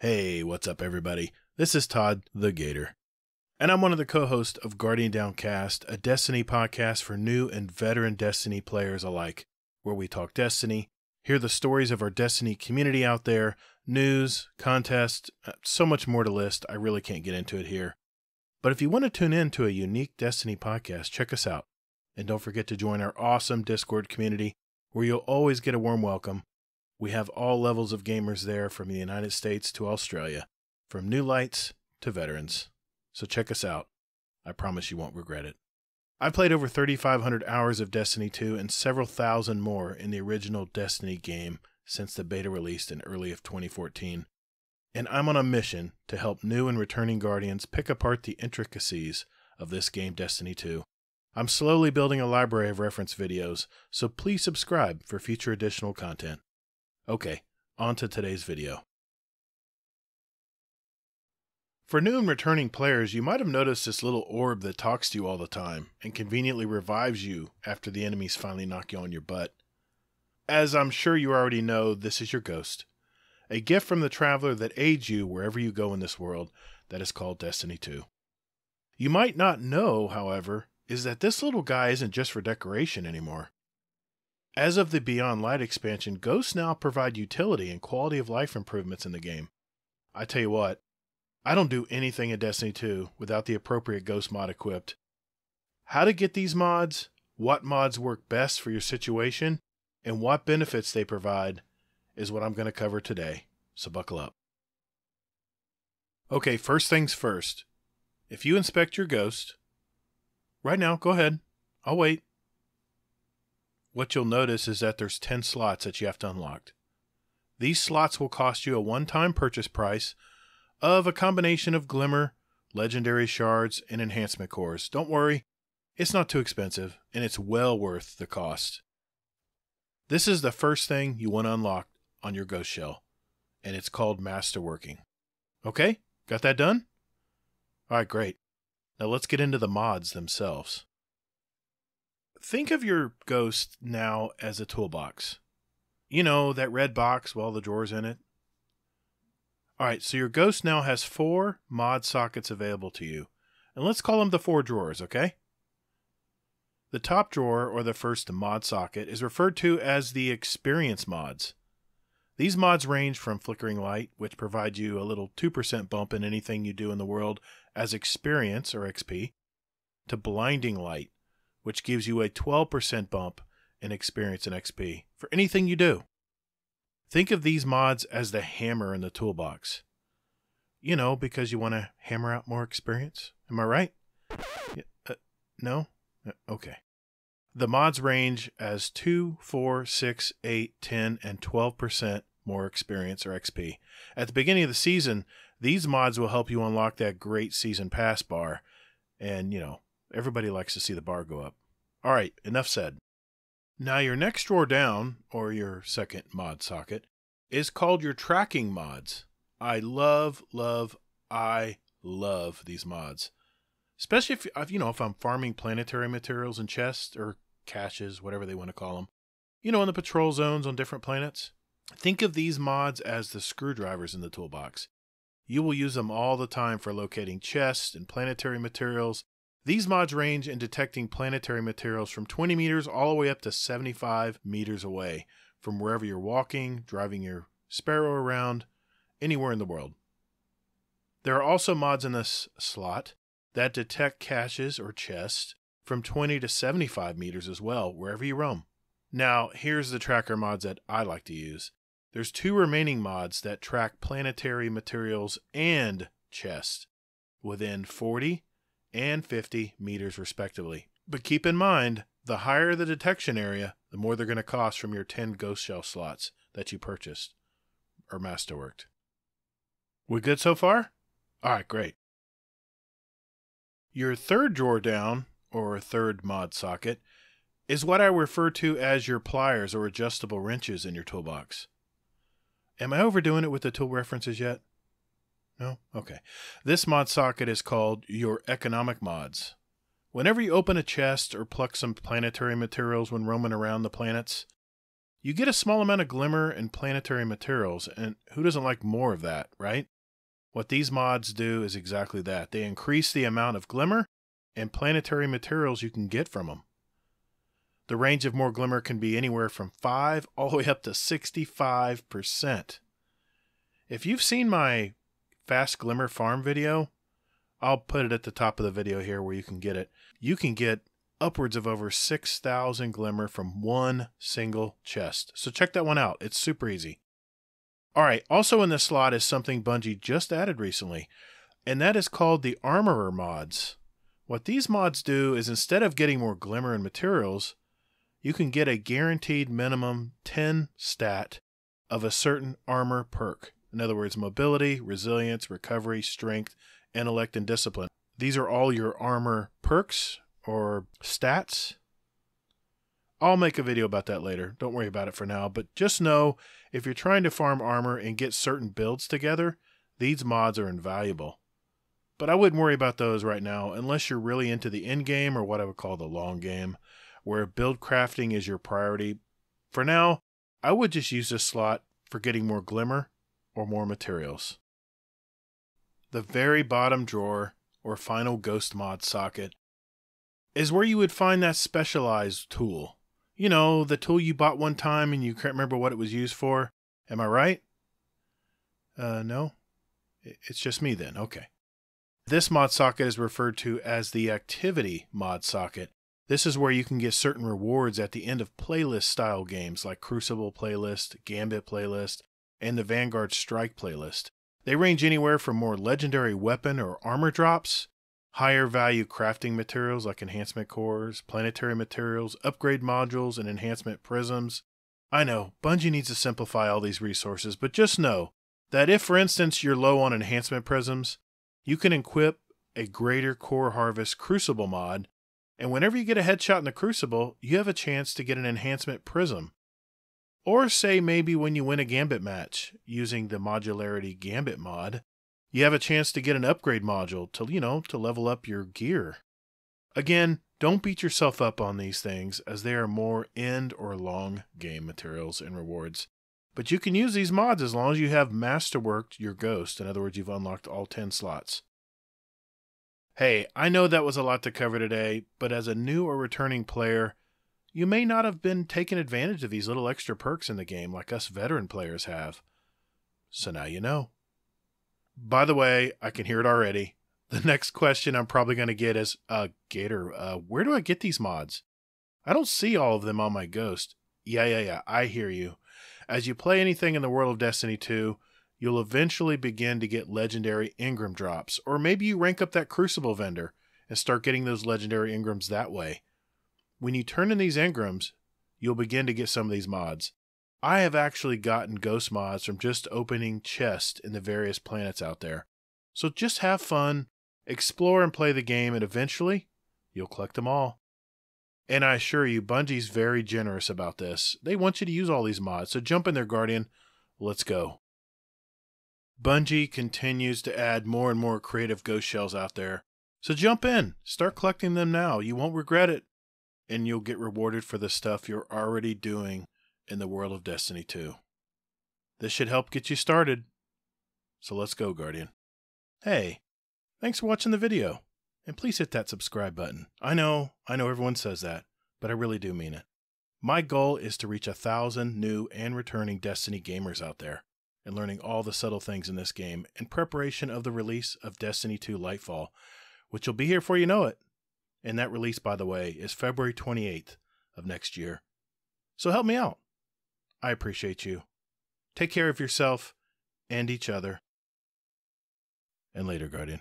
Hey, what's up, everybody? This is Todd the Gator, and I'm one of the co hosts of Guardian Downcast, a Destiny podcast for new and veteran Destiny players alike, where we talk Destiny, hear the stories of our Destiny community out there, news, contests, uh, so much more to list. I really can't get into it here. But if you want to tune in to a unique Destiny podcast, check us out. And don't forget to join our awesome Discord community where you'll always get a warm welcome. We have all levels of gamers there from the United States to Australia, from new lights to veterans. So check us out. I promise you won't regret it. I've played over 3,500 hours of Destiny 2 and several thousand more in the original Destiny game since the beta released in early of 2014. And I'm on a mission to help new and returning Guardians pick apart the intricacies of this game, Destiny 2. I'm slowly building a library of reference videos, so please subscribe for future additional content. Okay, on to today's video. For new and returning players, you might have noticed this little orb that talks to you all the time and conveniently revives you after the enemies finally knock you on your butt. As I'm sure you already know, this is your ghost, a gift from the traveler that aids you wherever you go in this world that is called Destiny 2. You might not know, however, is that this little guy isn't just for decoration anymore. As of the Beyond Light expansion, ghosts now provide utility and quality of life improvements in the game. I tell you what, I don't do anything in Destiny 2 without the appropriate ghost mod equipped. How to get these mods, what mods work best for your situation, and what benefits they provide is what I'm going to cover today, so buckle up. Okay, first things first. If you inspect your ghost, right now, go ahead. I'll wait what you'll notice is that there's 10 slots that you have to unlock. These slots will cost you a one-time purchase price of a combination of glimmer, legendary shards, and enhancement cores. Don't worry, it's not too expensive, and it's well worth the cost. This is the first thing you want to unlock on your Ghost Shell, and it's called Masterworking. Okay, got that done? All right, great. Now let's get into the mods themselves think of your ghost now as a toolbox. You know, that red box with all the drawers in it. All right, so your ghost now has four mod sockets available to you. And let's call them the four drawers, okay? The top drawer, or the first mod socket, is referred to as the experience mods. These mods range from Flickering Light, which provides you a little 2% bump in anything you do in the world as experience, or XP, to Blinding Light, which gives you a 12% bump in experience and XP for anything you do. Think of these mods as the hammer in the toolbox. You know, because you want to hammer out more experience. Am I right? Uh, no? Uh, okay. The mods range as 2, 4, 6, 8, 10, and 12% more experience or XP. At the beginning of the season, these mods will help you unlock that great season pass bar. And, you know, everybody likes to see the bar go up. All right, enough said. Now, your next drawer down, or your second mod socket, is called your tracking mods. I love, love, I love these mods. Especially if, you know, if I'm farming planetary materials and chests or caches, whatever they want to call them. You know, in the patrol zones on different planets. Think of these mods as the screwdrivers in the toolbox. You will use them all the time for locating chests and planetary materials these mods range in detecting planetary materials from 20 meters all the way up to 75 meters away from wherever you're walking, driving your sparrow around, anywhere in the world. There are also mods in this slot that detect caches or chests from 20 to 75 meters as well, wherever you roam. Now, here's the tracker mods that I like to use. There's two remaining mods that track planetary materials and chests within 40 and 50 meters respectively. But keep in mind, the higher the detection area, the more they're going to cost from your 10 ghost shell slots that you purchased or masterworked. We good so far? All right, great. Your third drawer down, or third mod socket, is what I refer to as your pliers or adjustable wrenches in your toolbox. Am I overdoing it with the tool references yet? No? Okay. This mod socket is called your economic mods. Whenever you open a chest or pluck some planetary materials when roaming around the planets, You get a small amount of glimmer and planetary materials, and who doesn't like more of that, right? What these mods do is exactly that. They increase the amount of glimmer and planetary materials you can get from them. The range of more glimmer can be anywhere from 5 all the way up to 65%. If you've seen my fast glimmer farm video, I'll put it at the top of the video here where you can get it. You can get upwards of over 6,000 glimmer from one single chest. So check that one out. It's super easy. All right, also in this slot is something Bungie just added recently, and that is called the Armorer mods. What these mods do is instead of getting more glimmer and materials, you can get a guaranteed minimum 10 stat of a certain armor perk. In other words, mobility, resilience, recovery, strength, intellect, and discipline. These are all your armor perks or stats. I'll make a video about that later. Don't worry about it for now, but just know if you're trying to farm armor and get certain builds together, these mods are invaluable. But I wouldn't worry about those right now unless you're really into the end game or what I would call the long game, where build crafting is your priority. For now, I would just use this slot for getting more glimmer or more materials. The very bottom drawer, or final ghost mod socket, is where you would find that specialized tool. You know, the tool you bought one time and you can't remember what it was used for. Am I right? Uh, no? It's just me then. Okay. This mod socket is referred to as the activity mod socket. This is where you can get certain rewards at the end of playlist style games like Crucible playlist, Gambit playlist, and the Vanguard Strike playlist. They range anywhere from more legendary weapon or armor drops, higher value crafting materials like enhancement cores, planetary materials, upgrade modules, and enhancement prisms. I know, Bungie needs to simplify all these resources, but just know that if, for instance, you're low on enhancement prisms, you can equip a greater core harvest crucible mod, and whenever you get a headshot in the crucible, you have a chance to get an enhancement prism. Or say maybe when you win a Gambit match using the modularity Gambit mod, you have a chance to get an upgrade module to, you know, to level up your gear. Again, don't beat yourself up on these things as they are more end or long game materials and rewards. But you can use these mods as long as you have masterworked your ghost. In other words, you've unlocked all 10 slots. Hey, I know that was a lot to cover today, but as a new or returning player, you may not have been taking advantage of these little extra perks in the game like us veteran players have. So now you know. By the way, I can hear it already. The next question I'm probably going to get is, uh, Gator, uh, where do I get these mods? I don't see all of them on my Ghost. Yeah, yeah, yeah, I hear you. As you play anything in the world of Destiny 2, you'll eventually begin to get legendary engram drops, or maybe you rank up that Crucible vendor and start getting those legendary engrams that way. When you turn in these engrams, you'll begin to get some of these mods. I have actually gotten ghost mods from just opening chests in the various planets out there. So just have fun, explore and play the game, and eventually you'll collect them all. And I assure you, Bungie's very generous about this. They want you to use all these mods, so jump in there, Guardian. Let's go. Bungie continues to add more and more creative ghost shells out there. So jump in, start collecting them now. You won't regret it and you'll get rewarded for the stuff you're already doing in the world of Destiny 2. This should help get you started. So let's go, Guardian. Hey, thanks for watching the video, and please hit that subscribe button. I know, I know everyone says that, but I really do mean it. My goal is to reach a thousand new and returning Destiny gamers out there and learning all the subtle things in this game in preparation of the release of Destiny 2 Lightfall, which will be here before you know it. And that release, by the way, is February 28th of next year. So help me out. I appreciate you. Take care of yourself and each other. And later, Guardian.